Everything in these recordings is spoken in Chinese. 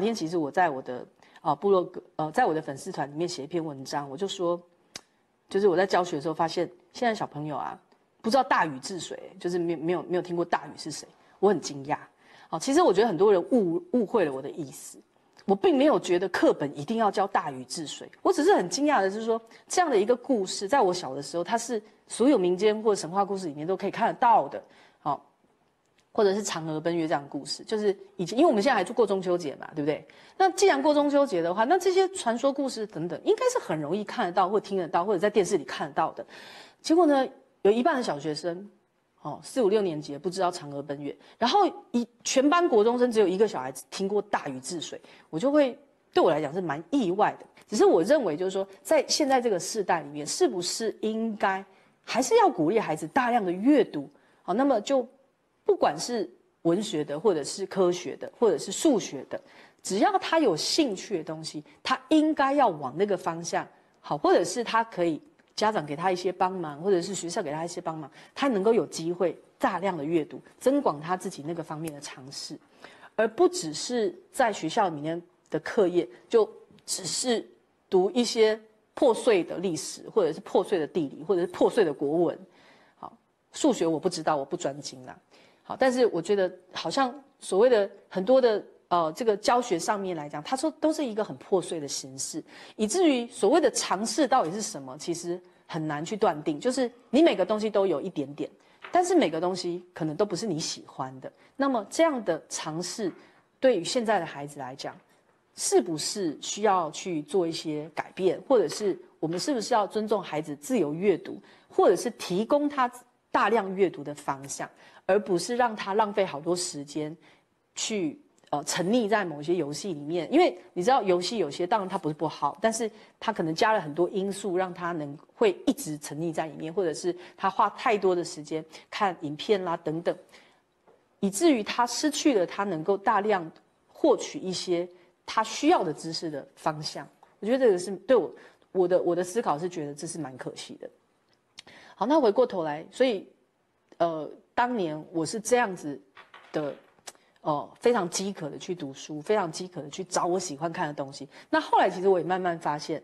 今天其实我在我的啊部落格呃，在我的粉丝团里面写一篇文章，我就说，就是我在教学的时候发现，现在小朋友啊不知道大禹治水，就是没有没有没有听过大禹是谁，我很惊讶。好，其实我觉得很多人误误会了我的意思，我并没有觉得课本一定要教大禹治水，我只是很惊讶的是说，这样的一个故事，在我小的时候，它是所有民间或者神话故事里面都可以看得到的。或者是嫦娥奔月这样的故事，就是以前，因为我们现在还过中秋节嘛，对不对？那既然过中秋节的话，那这些传说故事等等，应该是很容易看得到或听得到，或者在电视里看得到的。结果呢，有一半的小学生，哦，四五六年级不知道嫦娥奔月，然后一全班国中生只有一个小孩子听过大禹治水，我就会对我来讲是蛮意外的。只是我认为，就是说，在现在这个时代里面，是不是应该还是要鼓励孩子大量的阅读？好，那么就。不管是文学的，或者是科学的，或者是数学的，只要他有兴趣的东西，他应该要往那个方向好，或者是他可以家长给他一些帮忙，或者是学校给他一些帮忙，他能够有机会大量的阅读，增广他自己那个方面的尝试，而不只是在学校里面的课业，就只是读一些破碎的历史，或者是破碎的地理，或者是破碎的国文。好，数学我不知道，我不专精啦。好但是我觉得好像所谓的很多的呃这个教学上面来讲，他说都是一个很破碎的形式，以至于所谓的尝试到底是什么，其实很难去断定。就是你每个东西都有一点点，但是每个东西可能都不是你喜欢的。那么这样的尝试，对于现在的孩子来讲，是不是需要去做一些改变，或者是我们是不是要尊重孩子自由阅读，或者是提供他大量阅读的方向？而不是让他浪费好多时间，去呃沉溺在某些游戏里面，因为你知道游戏有些当然它不是不好，但是它可能加了很多因素，让他能会一直沉溺在里面，或者是他花太多的时间看影片啦等等，以至于他失去了他能够大量获取一些他需要的知识的方向。我觉得这个是对我我的我的思考是觉得这是蛮可惜的。好，那回过头来，所以呃。当年我是这样子的，哦，非常饥渴的去读书，非常饥渴的去找我喜欢看的东西。那后来其实我也慢慢发现，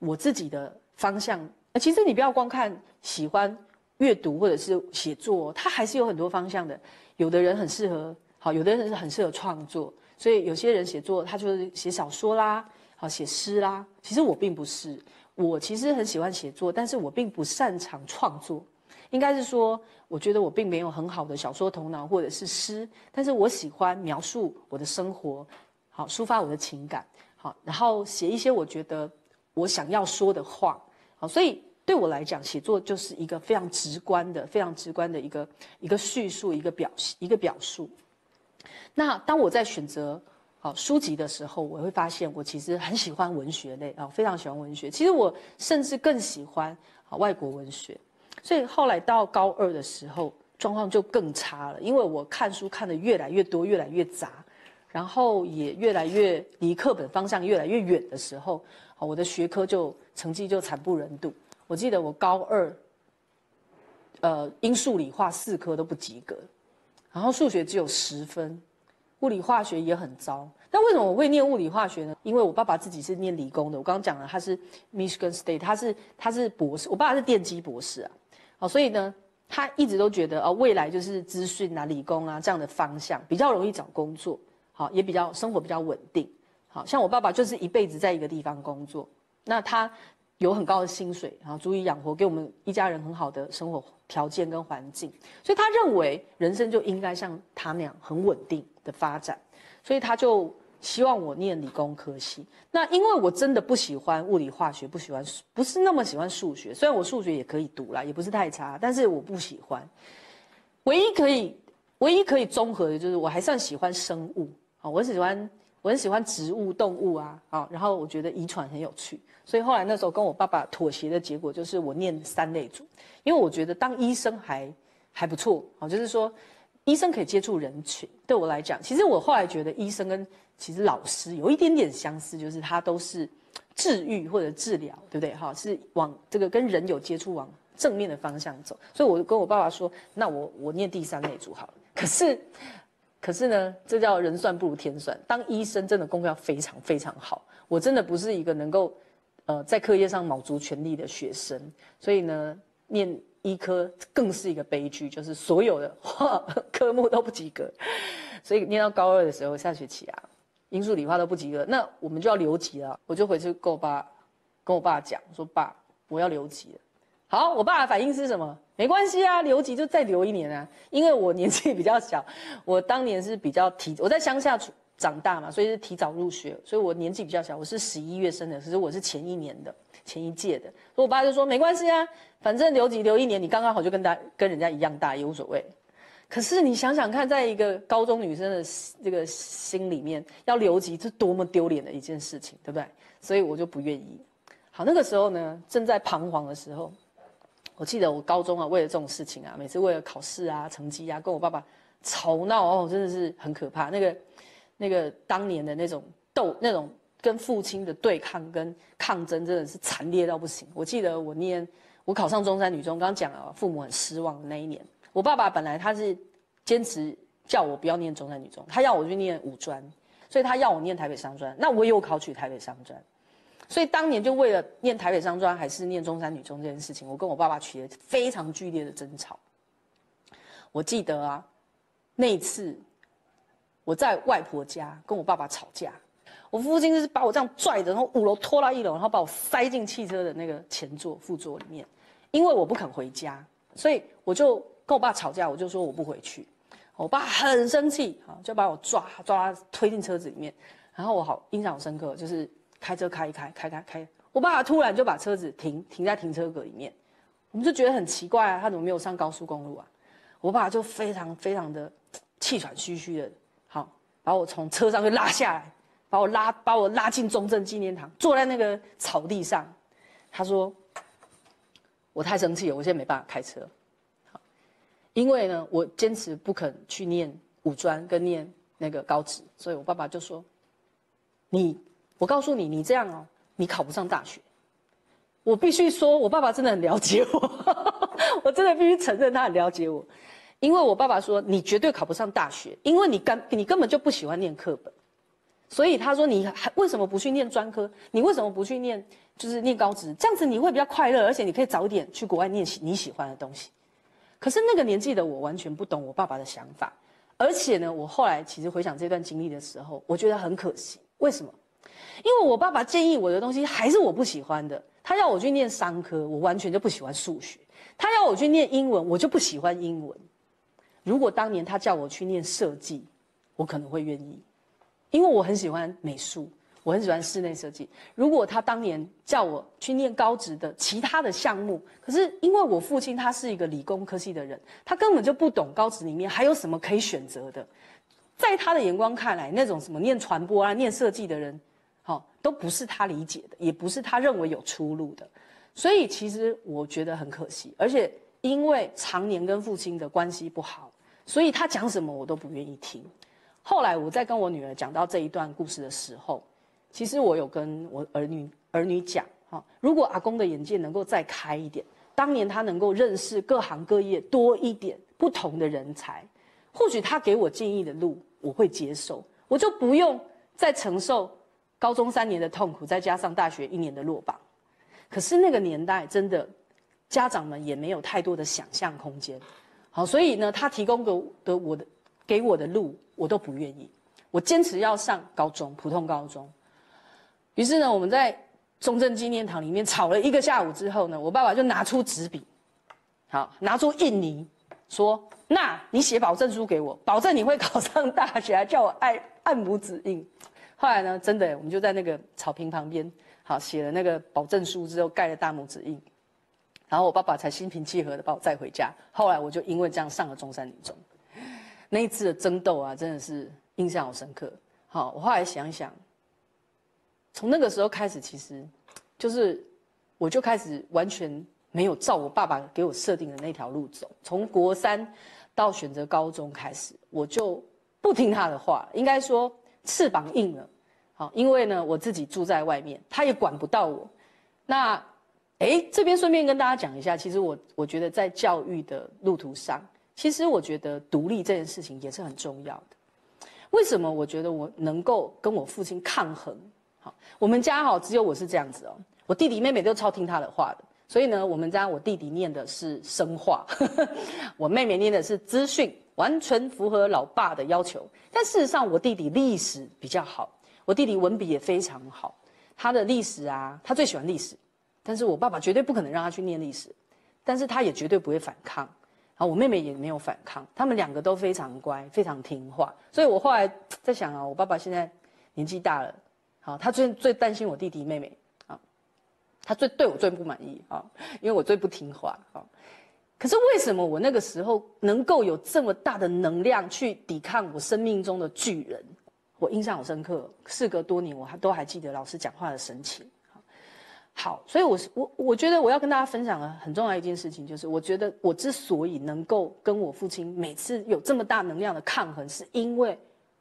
我自己的方向。其实你不要光看喜欢阅读或者是写作，它还是有很多方向的。有的人很适合，好，有的人是很适合创作。所以有些人写作，他就是写小说啦，好，写诗啦。其实我并不是，我其实很喜欢写作，但是我并不擅长创作。应该是说，我觉得我并没有很好的小说头脑，或者是诗，但是我喜欢描述我的生活，好抒发我的情感，好，然后写一些我觉得我想要说的话，好，所以对我来讲，写作就是一个非常直观的、非常直观的一个一个叙述、一个表一个表述。那当我在选择好书籍的时候，我会发现我其实很喜欢文学类啊，非常喜欢文学。其实我甚至更喜欢啊外国文学。所以后来到高二的时候，状况就更差了，因为我看书看的越来越多，越来越杂，然后也越来越离课本方向越来越远的时候，我的学科就成绩就惨不忍睹。我记得我高二，呃，英数理化四科都不及格，然后数学只有十分，物理化学也很糟。那为什么我会念物理化学呢？因为我爸爸自己是念理工的，我刚刚讲了，他是 Michigan State，他是他是博士，我爸爸是电机博士啊。好，所以呢，他一直都觉得哦，未来就是资讯啊、理工啊这样的方向比较容易找工作，好，也比较生活比较稳定。好像我爸爸就是一辈子在一个地方工作，那他有很高的薪水，然后足以养活给我们一家人很好的生活条件跟环境，所以他认为人生就应该像他那样很稳定的发展，所以他就。希望我念理工科系，那因为我真的不喜欢物理化学，不喜欢不是那么喜欢数学。虽然我数学也可以读啦，也不是太差，但是我不喜欢。唯一可以唯一可以综合的就是我还算喜欢生物啊，我很喜欢我很喜欢植物、动物啊啊，然后我觉得遗传很有趣，所以后来那时候跟我爸爸妥协的结果就是我念三类组，因为我觉得当医生还还不错啊，就是说医生可以接触人群，对我来讲，其实我后来觉得医生跟其实老师有一点点相似，就是他都是治愈或者治疗，对不对？哈，是往这个跟人有接触、往正面的方向走。所以，我跟我爸爸说：“那我我念第三类组好了。”可是，可是呢，这叫人算不如天算。当医生真的功课要非常非常好，我真的不是一个能够，呃，在课业上卯足全力的学生，所以呢，念医科更是一个悲剧，就是所有的科目都不及格。所以念到高二的时候，下学期啊，英数理化都不及格，那我们就要留级了。我就回去跟我爸，跟我爸讲说：“爸，我要留级了。”好，我爸的反应是什么？没关系啊，留级就再留一年啊。因为我年纪比较小，我当年是比较体，我在乡下长大嘛，所以是提早入学，所以我年纪比较小。我是十一月生的，可是我是前一年的，前一届的。所以我爸就说没关系啊，反正留级留一年，你刚刚好就跟大跟人家一样大，也无所谓。可是你想想看，在一个高中女生的这个心里面，要留级是多么丢脸的一件事情，对不对？所以我就不愿意。好，那个时候呢，正在彷徨的时候。我记得我高中啊，为了这种事情啊，每次为了考试啊、成绩啊，跟我爸爸吵闹哦，真的是很可怕。那个、那个当年的那种斗、那种跟父亲的对抗跟抗争，真的是惨烈到不行。我记得我念我考上中山女中，刚刚讲了，父母很失望的那一年。我爸爸本来他是坚持叫我不要念中山女中，他要我去念五专，所以他要我念台北商专。那我有考取台北商专。所以当年就为了念台北商专还是念中山女中这件事情，我跟我爸爸起了非常剧烈的争吵。我记得啊，那一次我在外婆家跟我爸爸吵架，我父亲就是把我这样拽着，然后五楼拖到一楼，然后把我塞进汽车的那个前座、副座里面，因为我不肯回家，所以我就跟我爸吵架，我就说我不回去。我爸很生气啊，就把我抓抓推进车子里面，然后我好印象深刻，就是。开车开一开，开开开，我爸爸突然就把车子停停在停车格里面，我们就觉得很奇怪啊，他怎么没有上高速公路啊？我爸就非常非常的气喘吁吁的，把我从车上就拉下来，把我拉把我拉进中正纪念堂，坐在那个草地上，他说我太生气了，我现在没办法开车，因为呢我坚持不肯去念五专跟念那个高职，所以我爸爸就说你。我告诉你，你这样哦，你考不上大学。我必须说，我爸爸真的很了解我，我真的必须承认他很了解我，因为我爸爸说你绝对考不上大学，因为你根你根本就不喜欢念课本，所以他说你还为什么不去念专科？你为什么不去念就是念高职？这样子你会比较快乐，而且你可以早点去国外念你喜欢的东西。可是那个年纪的我完全不懂我爸爸的想法，而且呢，我后来其实回想这段经历的时候，我觉得很可惜。为什么？因为我爸爸建议我的东西还是我不喜欢的，他要我去念商科，我完全就不喜欢数学；他要我去念英文，我就不喜欢英文。如果当年他叫我去念设计，我可能会愿意，因为我很喜欢美术，我很喜欢室内设计。如果他当年叫我去念高职的其他的项目，可是因为我父亲他是一个理工科系的人，他根本就不懂高职里面还有什么可以选择的，在他的眼光看来，那种什么念传播啊、念设计的人。好，都不是他理解的，也不是他认为有出路的，所以其实我觉得很可惜。而且因为常年跟父亲的关系不好，所以他讲什么我都不愿意听。后来我在跟我女儿讲到这一段故事的时候，其实我有跟我儿女儿女讲，哈，如果阿公的眼界能够再开一点，当年他能够认识各行各业多一点不同的人才，或许他给我建议的路我会接受，我就不用再承受。高中三年的痛苦，再加上大学一年的落榜，可是那个年代真的，家长们也没有太多的想象空间。好，所以呢，他提供给的我的给我的路，我都不愿意。我坚持要上高中，普通高中。于是呢，我们在中正纪念堂里面吵了一个下午之后呢，我爸爸就拿出纸笔，好，拿出印泥，说：“那你写保证书给我，保证你会考上大学，还叫我按按拇指印。”后来呢，真的，我们就在那个草坪旁边，好写了那个保证书之后，盖了大拇指印，然后我爸爸才心平气和的把我载回家。后来我就因为这样上了中山女中，那一次的争斗啊，真的是印象好深刻。好，我后来想想，从那个时候开始，其实就是我就开始完全没有照我爸爸给我设定的那条路走。从国三到选择高中开始，我就不听他的话，应该说。翅膀硬了，好，因为呢，我自己住在外面，他也管不到我。那，哎，这边顺便跟大家讲一下，其实我我觉得在教育的路途上，其实我觉得独立这件事情也是很重要的。为什么我觉得我能够跟我父亲抗衡？好，我们家哈只有我是这样子哦，我弟弟妹妹都超听他的话的。所以呢，我们家我弟弟念的是生化，我妹妹念的是资讯，完全符合老爸的要求。但事实上，我弟弟历史比较好，我弟弟文笔也非常好。他的历史啊，他最喜欢历史，但是我爸爸绝对不可能让他去念历史，但是他也绝对不会反抗。然后我妹妹也没有反抗，他们两个都非常乖，非常听话。所以我后来在想啊，我爸爸现在年纪大了，好，他最最担心我弟弟妹妹啊。他最对我最不满意啊，因为我最不听话啊。可是为什么我那个时候能够有这么大的能量去抵抗我生命中的巨人？我印象好深刻，事隔多年，我还都还记得老师讲话的神情。好，所以我是我我觉得我要跟大家分享的很重要一件事情，就是我觉得我之所以能够跟我父亲每次有这么大能量的抗衡，是因为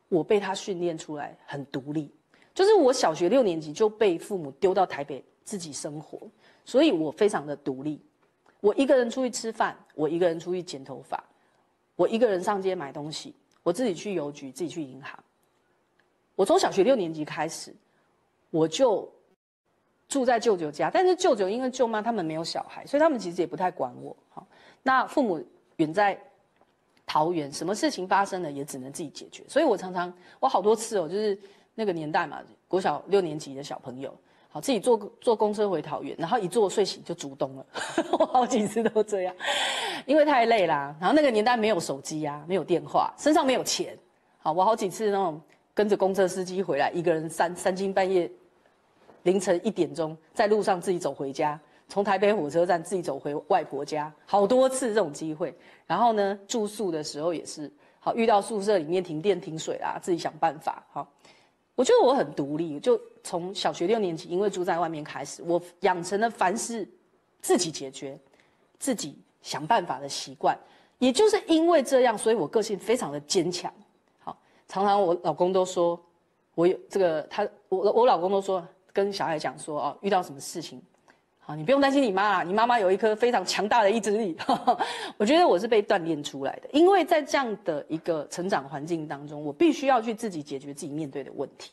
我被他训练出来很独立。就是我小学六年级就被父母丢到台北。自己生活，所以我非常的独立。我一个人出去吃饭，我一个人出去剪头发，我一个人上街买东西，我自己去邮局，自己去银行。我从小学六年级开始，我就住在舅舅家。但是舅舅因为舅妈他们没有小孩，所以他们其实也不太管我。好，那父母远在桃园，什么事情发生了也只能自己解决。所以我常常我好多次哦，就是那个年代嘛，国小六年级的小朋友。好，自己坐坐公车回桃园，然后一坐睡醒就主动了。我好几次都这样，因为太累啦。然后那个年代没有手机啊，没有电话，身上没有钱。好，我好几次那种跟着公车司机回来，一个人三三更半夜，凌晨一点钟在路上自己走回家，从台北火车站自己走回外婆家，好多次这种机会。然后呢，住宿的时候也是，好遇到宿舍里面停电停水啦，自己想办法。好。我觉得我很独立，就从小学六年级，因为住在外面开始，我养成了凡事自己解决、自己想办法的习惯。也就是因为这样，所以我个性非常的坚强。好，常常我老公都说，我有这个他，我我老公都说跟小孩讲说哦，遇到什么事情，好，你不用担心你妈啦，你妈妈有一颗非常强大的意志力。我觉得我是被锻炼出来的，因为在这样的一个成长环境当中，我必须要去自己解决自己面对的问题。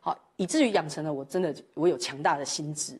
好，以至于养成了我真的我有强大的心智。